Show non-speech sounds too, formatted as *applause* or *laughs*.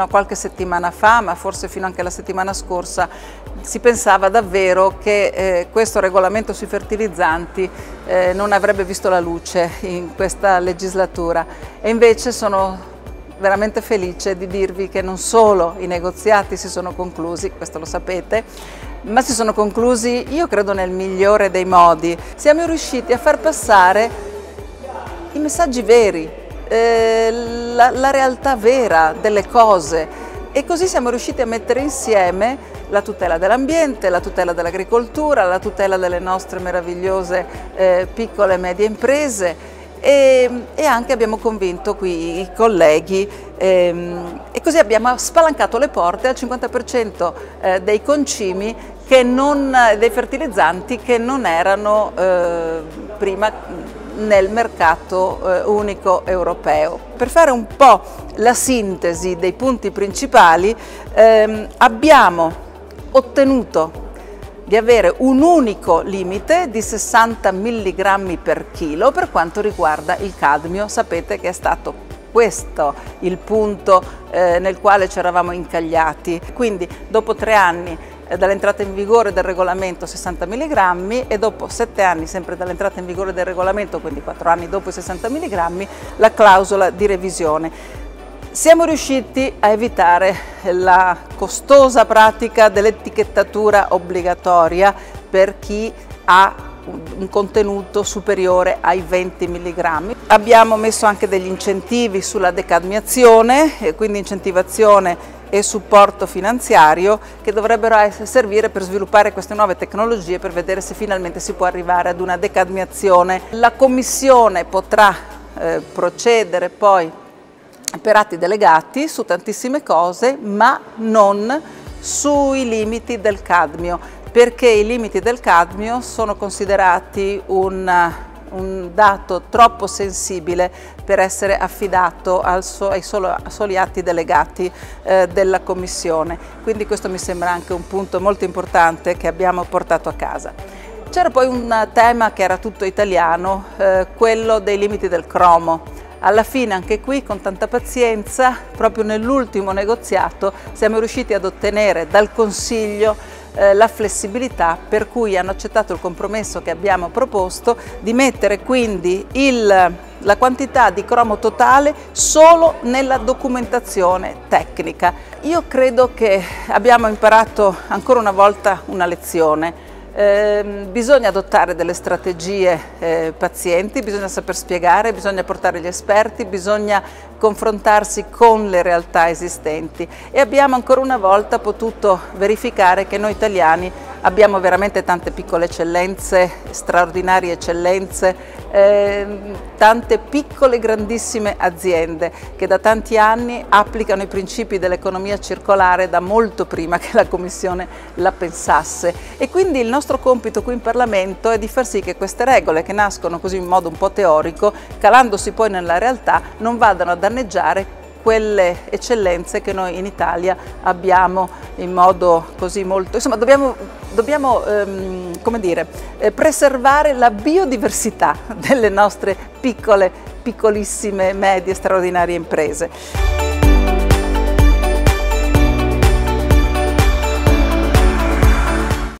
fino a qualche settimana fa, ma forse fino anche la settimana scorsa, si pensava davvero che eh, questo regolamento sui fertilizzanti eh, non avrebbe visto la luce in questa legislatura e invece sono veramente felice di dirvi che non solo i negoziati si sono conclusi, questo lo sapete, ma si sono conclusi io credo nel migliore dei modi. Siamo riusciti a far passare i messaggi veri, eh, la, la realtà vera delle cose. E così siamo riusciti a mettere insieme la tutela dell'ambiente, la tutela dell'agricoltura, la tutela delle nostre meravigliose eh, piccole e medie imprese. E, e, anche abbiamo convinto qui i colleghi ehm, e così abbiamo spalancato le porte al 50% eh, dei concimi non, dei fertilizzanti che non erano eh, prima nel mercato eh, unico europeo. Per fare un po' la sintesi dei punti principali ehm, abbiamo ottenuto di avere un unico limite di 60 mg per chilo per quanto riguarda il cadmio. Sapete che è stato questo il punto eh, nel quale ci eravamo incagliati. Quindi dopo tre anni dall'entrata in vigore del regolamento 60 mg e dopo sette anni sempre dall'entrata in vigore del regolamento, quindi quattro anni dopo i 60 mg, la clausola di revisione. Siamo riusciti a evitare la costosa pratica dell'etichettatura obbligatoria per chi ha un contenuto superiore ai 20 mg. Abbiamo messo anche degli incentivi sulla decadmiazione, quindi incentivazione e supporto finanziario che dovrebbero servire per sviluppare queste nuove tecnologie per vedere se finalmente si può arrivare ad una decadmiazione. La Commissione potrà eh, procedere poi per atti delegati su tantissime cose, ma non sui limiti del cadmio, perché i limiti del cadmio sono considerati un, un dato troppo sensibile per essere affidato so, ai solo, soli atti delegati eh, della Commissione. Quindi questo mi sembra anche un punto molto importante che abbiamo portato a casa. C'era poi un tema che era tutto italiano, eh, quello dei limiti del cromo. Alla fine anche qui con tanta pazienza, proprio nell'ultimo negoziato, siamo riusciti ad ottenere dal Consiglio eh, la flessibilità per cui hanno accettato il compromesso che abbiamo proposto di mettere quindi il, la quantità di cromo totale solo nella documentazione tecnica. Io credo che abbiamo imparato ancora una volta una lezione eh, bisogna adottare delle strategie eh, pazienti, bisogna saper spiegare, bisogna portare gli esperti, bisogna confrontarsi con le realtà esistenti. E abbiamo ancora una volta potuto verificare che noi italiani abbiamo veramente tante piccole eccellenze, straordinarie eccellenze, eh, tante piccole grandissime aziende che da tanti anni applicano i principi dell'economia circolare da molto prima che la Commissione la pensasse. E quindi il nostro compito qui in Parlamento è di far sì che queste regole che nascono così in modo un po' teorico, calandosi poi nella realtà, non vadano a danneggiare quelle eccellenze che noi in Italia abbiamo in modo così molto... Insomma, dobbiamo, dobbiamo ehm, come dire, eh, preservare la biodiversità *laughs* delle nostre piccole, piccolissime, medie, straordinarie imprese.